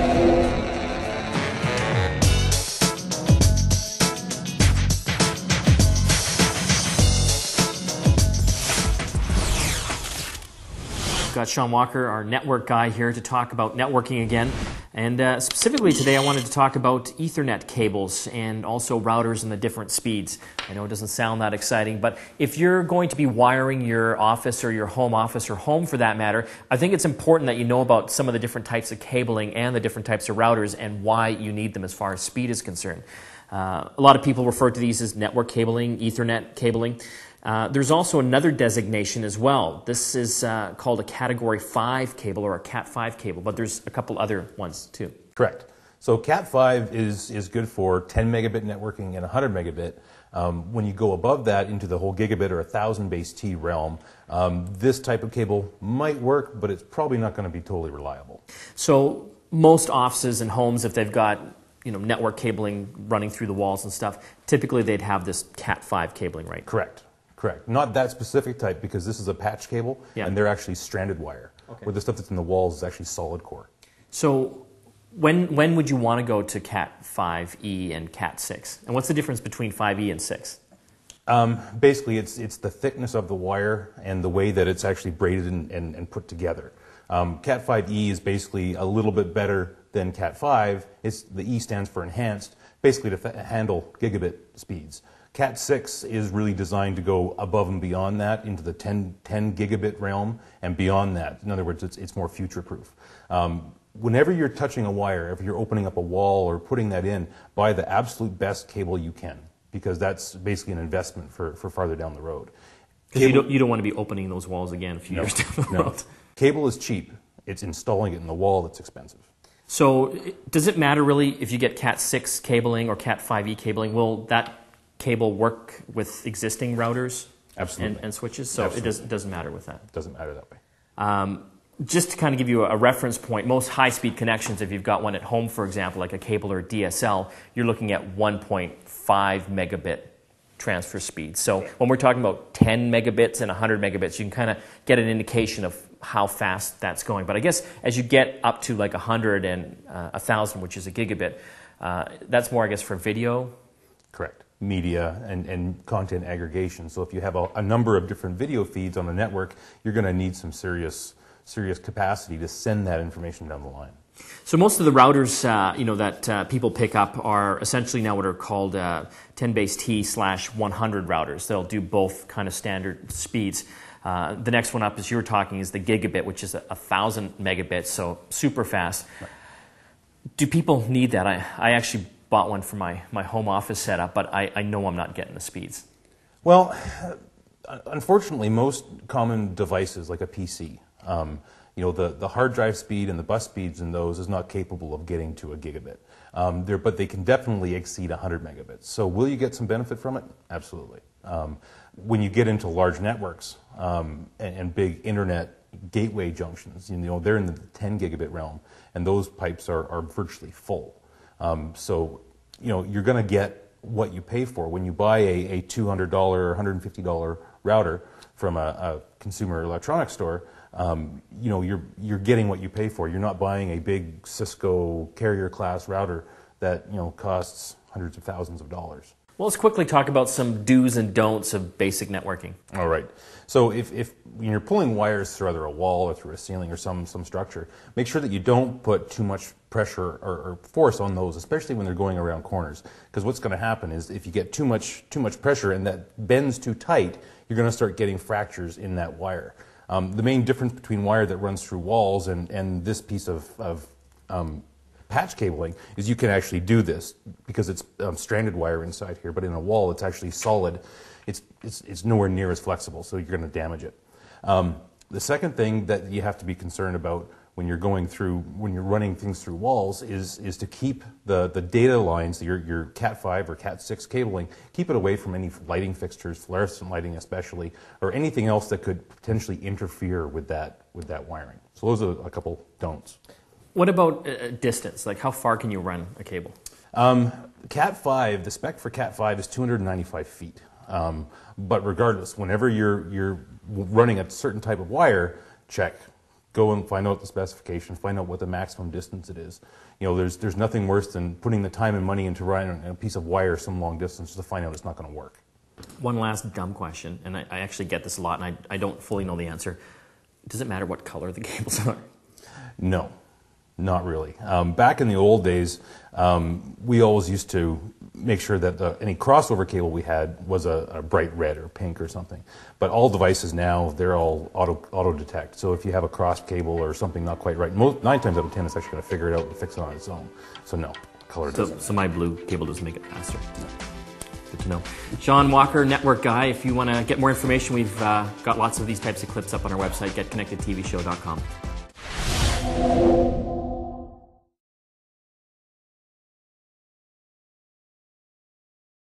Thank you. Got Sean Walker, our network guy, here to talk about networking again. And uh, specifically today, I wanted to talk about Ethernet cables and also routers and the different speeds. I know it doesn't sound that exciting, but if you're going to be wiring your office or your home office or home for that matter, I think it's important that you know about some of the different types of cabling and the different types of routers and why you need them as far as speed is concerned. Uh, a lot of people refer to these as network cabling, Ethernet cabling. Uh, there's also another designation as well. This is uh, called a Category 5 cable or a Cat 5 cable, but there's a couple other ones too. Correct. So Cat 5 is, is good for 10 megabit networking and 100 megabit. Um, when you go above that into the whole gigabit or 1000 base T realm, um, this type of cable might work, but it's probably not going to be totally reliable. So most offices and homes, if they've got you know network cabling running through the walls and stuff, typically they'd have this Cat 5 cabling, right? Correct. Correct. Not that specific type because this is a patch cable Yeah. and they're actually stranded wire. Okay. Where the stuff that's in the walls is actually solid core. So when when would you want to go to Cat 5e and Cat 6? And what's the difference between 5e and 6? Um, basically, it's, it's the thickness of the wire and the way that it's actually braided and, and, and put together. Um, Cat 5e is basically a little bit better than Cat 5. It's, the E stands for enhanced, basically to f- handle gigabit speeds. Cat 6 is really designed to go above and beyond that into the 10, 10 gigabit realm and beyond that. In other words, it's, it's more future proof. Um, whenever you're touching a wire, if you're opening up a wall or putting that in, buy the absolute best cable you can because that's basically an investment for, for farther down the road. 'Cause you don't, you don't want to be opening those walls again a few years down the No. road. Cable is cheap. It's installing it in the wall that's expensive. So does it matter really if you get Cat 6 cabling or Cat 5e cabling? Will that cable work with existing routers Absolutely. And, and switches? So it, does, it doesn't matter with that. Doesn't matter that way. Um, just to kind of give you a reference point, most high speed connections, if you've got one at home, for example, like a cable or DSL, you're looking at 1.5 megabit transfer speed. So when we're talking about 10 megabits and 100 megabits, you can kind of get an indication of how fast that's going. But I guess as you get up to like 100 and uh, 1,000, which is a gigabit, uh, that's more, I guess, for video. Correct. Media and, and content aggregation. So if you have a, a number of different video feeds on a network, you're going to need some serious, serious capacity to send that information down the line. So most of the routers, uh, you know, that uh, people pick up are essentially now what are called uh, 10 base T slash 100 routers. They'll do both kind of standard speeds. Uh, the next one up, as you were talking, is the gigabit, which is a, a thousand megabits, so super fast. Do people need that? I, I actually bought one for my, my home office setup, but I, I know I'm not getting the speeds. Well, unfortunately, most common devices like a PC, um, you know, the, the hard drive speed and the bus speeds in those is not capable of getting to a gigabit. Um, but they can definitely exceed 100 megabits. So will you get some benefit from it? Absolutely. Um, when you get into large networks um, and, and big internet gateway junctions, you know, they're in the 10 gigabit realm, and those pipes are, are virtually full. Um, so, you know, you're going to get what you pay for when you buy a, a $200 or $150 router from a, a consumer electronics store. Um, you know, you're you're getting what you pay for. You're not buying a big Cisco carrier class router that you know costs hundreds of thousands of dollars. Well, let's quickly talk about some do's and don'ts of basic networking. All right. So if, if when you're pulling wires through either a wall or through a ceiling or some, some structure, make sure that you don't put too much pressure or, or force on those, especially when they're going around corners. Because what's going to happen is if you get too much, too much pressure and that bends too tight, you're going to start getting fractures in that wire. Um, the main difference between wire that runs through walls and, and this piece of, of um, patch cabling is you can actually do this because it's um, stranded wire inside here, but in a wall it's actually solid. It's, it's, it's nowhere near as flexible, so you're going to damage it. Um, the second thing that you have to be concerned about when you're going through, when you're running things through walls is, is to keep the, the data lines, your, your Cat5 or Cat6 cabling, keep it away from any lighting fixtures, fluorescent lighting especially, or anything else that could potentially interfere with that, with that wiring. So those are a couple don'ts. What about uh, distance? Like, how far can you run a cable? Um, Cat 5, the spec for Cat 5 is 295 feet. Um, but regardless, whenever you're, you're running a certain type of wire, check Go and find out the specification, find out what the maximum distance it is. You know, there's, there's nothing worse than putting the time and money into running a piece of wire some long distance to find out it's not going to work. One last dumb question, and I, I actually get this a lot, and I, I don't fully know the answer. Does it matter what color the cables are? No, not really. Um, back in the old days, um, we always used to make sure that the, any crossover cable we had was a, a, bright red or pink or something. But all devices now, they're all auto, auto detect. So if you have a cross cable or something not quite right, most, nine times out of ten, it's actually going to figure it out and fix it on its own. So no, color so, doesn't. So my blue cable doesn't make it faster. Good to know. Sean Walker, network guy. If you want to get more information, we've uh, got lots of these types of clips up on our website, getconnectedtvshow.com.